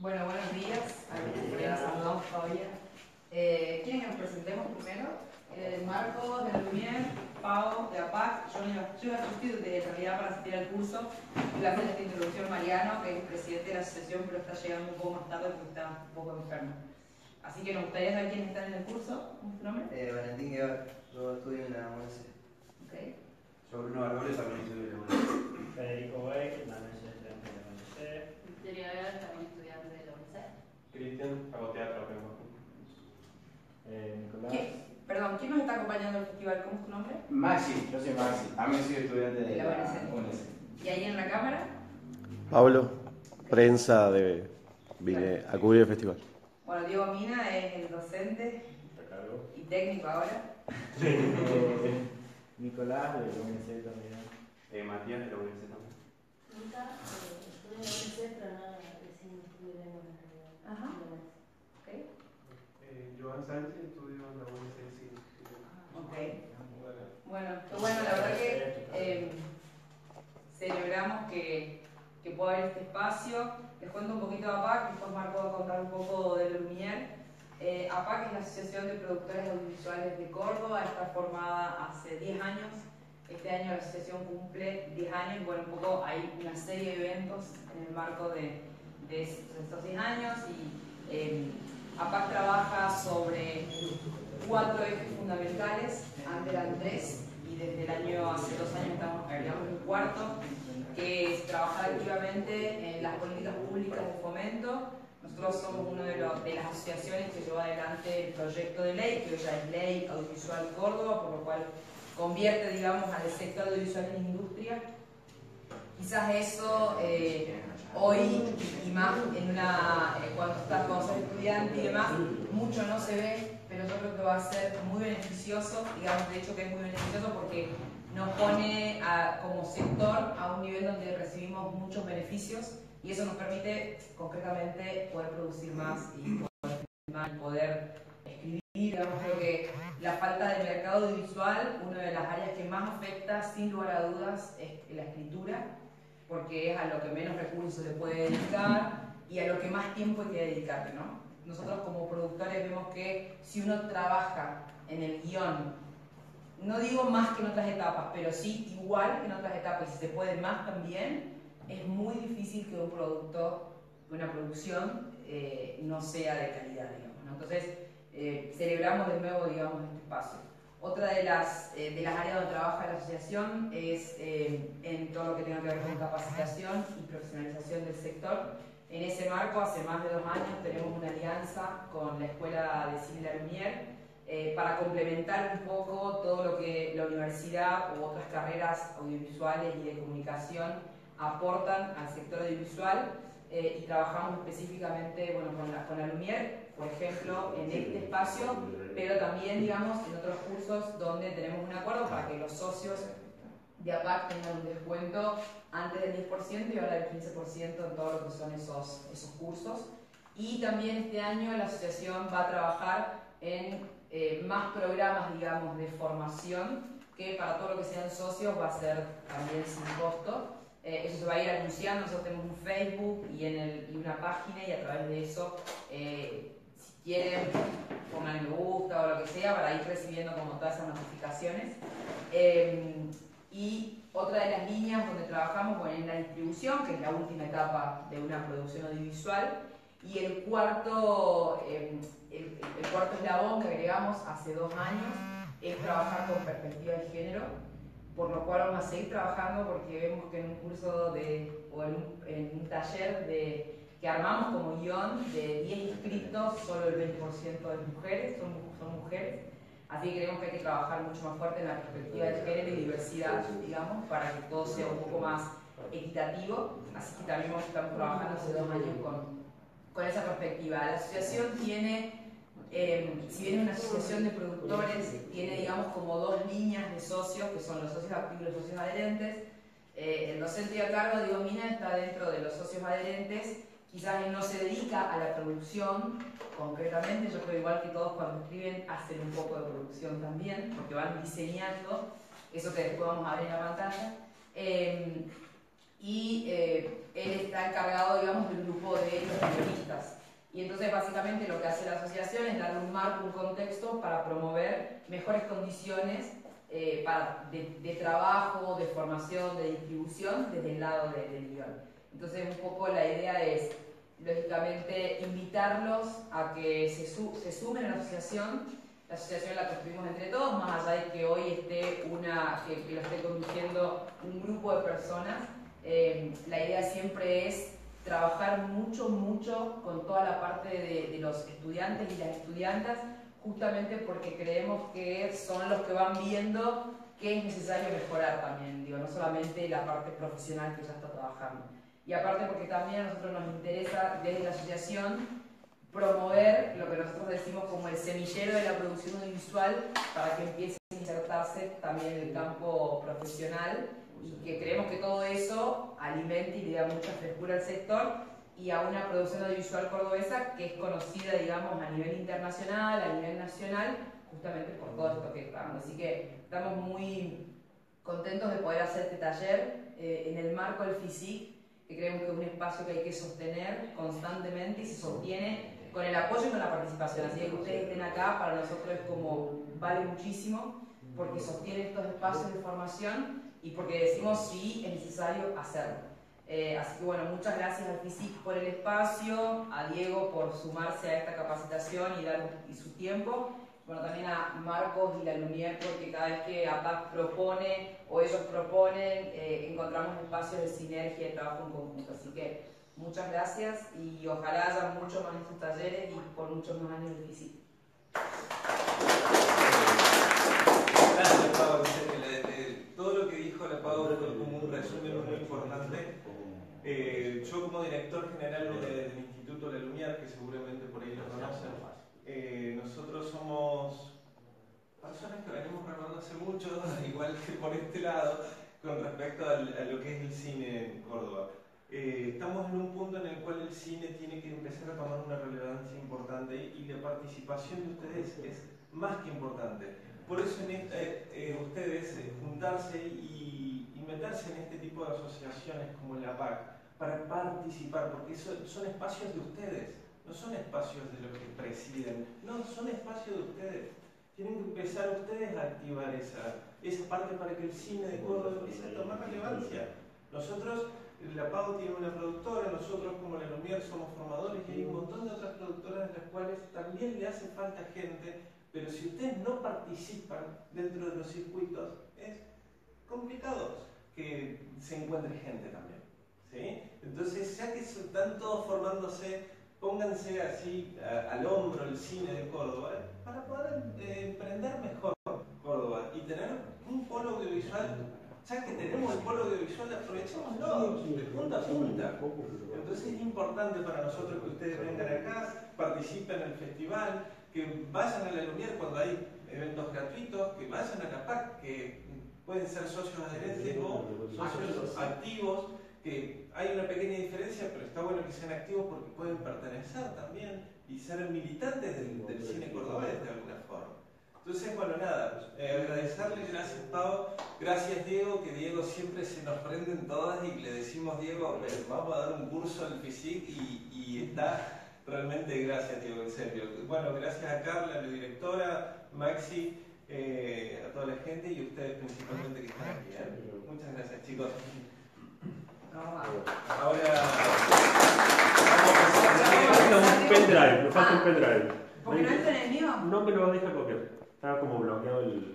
Bueno, buenos días. A saludamos todavía. Eh, ¿Quieren que nos presentemos primero? Eh, Marcos de la Lumière, Pau de APAC, yo, yo a asistir de realidad para asistir al curso. Y la hace esta introducción Mariano, que es presidente de la asociación, pero está llegando un poco más tarde porque está un poco enfermo. Así que nos gustaría saber quiénes están en el curso. ¿Cómo es tu nombre? Eh, Valentín Guevara, yo estudio en la UNC. Ok. Yo, Bruno Barboles, también estudio en la UNED. Federico Wey, también estudiante de la UNC. Victoria Ver, también UNICEF. Cristian, hago teatro. Eh, Nicolás. ¿Quién? Perdón, ¿quién nos está acompañando al festival? ¿Cómo es tu nombre? Maxi, yo soy Maxi, también soy estudiante De de la la UNC. UNC. ¿Y ahí en la cámara? Pablo, prensa de vine a cubrir el festival. Bueno, Diego Mina es el docente y técnico ahora. Eh, Nicolás de la UNC también. Eh, Matías de la UNED también. Nunca eh, estudié en la UNICEF, pero no recién lengua en realidad. Ajá. En la UNC. ¿Ok? Eh, Joan Sánchez estudió en la UNC sí. Ok. Bueno, qué bueno, la verdad que eh, celebramos que, que pueda haber este espacio. Les cuento un poquito de APAC, después Marco va a contar un poco de Lumière. Eh, APAC es la Asociación de Productores Audiovisuales de Córdoba, está formada hace 10 años. Este año la asociación cumple 10 años y bueno, un poco hay una serie de eventos en el marco de, de estos 10 años y eh, APAC trabaja sobre cuatro ejes fundamentales, antes eran tres y desde el año, hace dos años estamos agregando un cuarto, que es trabajar activamente en las políticas públicas de fomento. Nosotros somos una de, de las asociaciones que llevó adelante el proyecto de ley, que hoy ya es Ley Audiovisual Córdoba, por lo cual convierte, digamos, al sector audiovisual en industria. Quizás eso eh, hoy más en una, eh, cuando estás cuando sos estudiante y demás, mucho no se ve, pero yo creo que va a ser muy beneficioso, digamos de hecho que es muy beneficioso porque nos pone a- como sector a un nivel donde recibimos muchos beneficios y eso nos permite concretamente poder producir más y poder, poder escribir. Digamos creo que la falta de mercado audiovisual, una de las áreas que más afecta sin lugar a dudas es la escritura porque es a lo que menos recursos se puede dedicar y a lo que más tiempo hay que dedicarle, ¿no? Nosotros como productores vemos que si uno trabaja en el guion, no digo más que en otras etapas, pero sí igual que en otras etapas, y si se puede más también, es muy difícil que un producto, una producción, eh, no sea de calidad, digamos, ¿no? Entonces, eh, celebramos de nuevo, digamos, este espacio. Otra de las, eh, de las áreas donde trabaja la asociación es eh, en todo lo que tenga que ver con capacitación y profesionalización del sector. En ese marco, hace más de dos años, tenemos una alianza con la Escuela de Cine La Lumière eh, para complementar un poco todo lo que la universidad u otras carreras audiovisuales y de comunicación aportan al sector audiovisual eh, y trabajamos específicamente bueno, con, la, con la Lumière, por ejemplo, en este espacio pero también, digamos, en otros cursos donde tenemos un acuerdo para que los socios de APAC tengan un descuento antes del 10% y ahora del 15% en todo lo que son esos, esos cursos. Y también este año la asociación va a trabajar en eh, más programas, digamos, de formación, que para todo lo que sean socios va a ser también sin costo. Eh, eso se va a ir anunciando, nosotros tenemos un Facebook y, en el, y una página y a través de eso, eh, quieren, pongan me gusta o lo que sea para ir recibiendo como todas esas notificaciones. Eh, y otra de las líneas donde trabajamos bueno, es la distribución, que es la última etapa de una producción audiovisual. Y el cuarto, el, el cuarto eslabón que agregamos hace dos años es trabajar con perspectiva de género, por lo cual vamos a seguir trabajando porque vemos que en un curso de, o en un, en un taller de, que armamos como guion de 10 inscritos, solo el 20% de mujeres, son, son mujeres. Así que creemos que hay que trabajar mucho más fuerte en la perspectiva de género y diversidad, digamos, para que todo sea un poco más equitativo. Así que también estamos trabajando hace dos años con, con esa perspectiva. La asociación tiene, eh, si bien es una asociación de productores, tiene, digamos, como dos líneas de socios, que son los socios activos y los socios adherentes. Eh, el docente a cargo, Diego Mina, está dentro de los socios adherentes. Quizás él no se dedica a la producción concretamente, yo creo igual que todos cuando escriben hacen un poco de producción también, porque van diseñando eso que después vamos a ver en la pantalla. Eh, y eh, él está encargado, digamos, del grupo de los periodistas. Y entonces básicamente lo que hace la asociación es darle un marco, un contexto para promover mejores condiciones eh, para, de, de trabajo, de formación, de distribución desde el lado de- del guion. Entonces un poco la idea es, lógicamente, invitarlos a que se, su- se sumen a la asociación. La asociación la construimos entre todos, más allá de que hoy esté una, que, que lo esté conduciendo un grupo de personas. Eh, la idea siempre es trabajar mucho, mucho con toda la parte de, los estudiantes y las estudiantas, justamente porque creemos que son los que van viendo qué es necesario mejorar también, digo, no solamente la parte profesional que ya está trabajando. Y aparte porque también a nosotros nos interesa desde la asociación promover lo que nosotros decimos como el semillero de la producción audiovisual para que empiece a insertarse también en el campo profesional y que creemos que todo eso alimente y le da mucha frescura al sector y a una producción audiovisual cordobesa que es conocida, digamos, a nivel internacional, a nivel nacional, justamente por todo esto que estamos. Así que estamos muy contentos de poder hacer este taller eh, en el marco del FISIC, que creemos que es un espacio que hay que sostener constantemente y se sostiene con el apoyo y con la participación. Así que ustedes estén acá para nosotros es como vale muchísimo porque sostiene estos espacios de formación y porque decimos sí es necesario hacerlo. Eh, así que bueno, muchas gracias al FISIC por el espacio, a Diego por sumarse a esta capacitación y dar y su tiempo. Bueno, también a Marcos y la Lumière porque cada vez que APAC propone o ellos proponen, eh, encontramos espacios de sinergia y de trabajo en conjunto. Así que muchas gracias y ojalá haya muchos más de estos talleres y por muchos más años de FISIC. Gracias, le- todo lo que dijo la Pau fue como un resumen muy importante. Eh, yo como director general de- del Instituto La Lumière, que seguramente por ahí lo conocen, eh, nosotros somos personas que venimos remando hace mucho, igual que por este lado, con respecto a lo que es el cine en Córdoba. Eh, estamos en un punto en el cual el cine tiene que empezar a tomar una relevancia importante y, la participación de ustedes es más que importante. Por eso eh, ustedes juntarse y, meterse en este tipo de asociaciones como la PAC para participar, porque eso- son espacios de ustedes, no son espacios de los que presiden, no, son espacios de ustedes. Tienen que empezar ustedes a activar esa, esa parte para que el cine de Córdoba empiece a tomar relevancia. Nosotros, la PAO tiene una productora, nosotros como la Lumière somos formadores y hay un montón de otras productoras de las cuales también le hace falta gente, pero si ustedes no participan dentro de los circuitos, es complicado que se encuentre gente también. ¿sí? Entonces, ya que están todos formándose, pónganse así a- al hombro el cine de Córdoba para poder eh, emprender mejor Córdoba y tener un polo audiovisual. Ya que tenemos el polo audiovisual, aprovechémoslo de punta a punta. Entonces es importante para nosotros que ustedes vengan acá, participen en el festival, que vayan a la Lumière cuando hay eventos gratuitos, que vayan a la PAC, que pueden ser socios adherentes o socios activos, que hay una pequeña diferencia, pero está bueno que sean activos porque pueden pertenecer también y ser militantes del, del cine cordobés de alguna forma. Entonces, bueno, nada, eh, agradecerle, gracias Pau, gracias Diego, que Diego siempre se nos prenden todas y le decimos, Diego, eh, vamos a dar un curso al FISIC y, y está realmente, gracias Diego, en serio. Bueno, gracias a Carla, la directora, Maxi, eh, a toda la gente y a ustedes principalmente que están aquí. ¿eh? Muchas gracias chicos. Ahora vamos a un pendrive, me falta un pendrive. ¿Por qué no entra en el mío? No me lo deja copiar. Estaba como bloqueado el.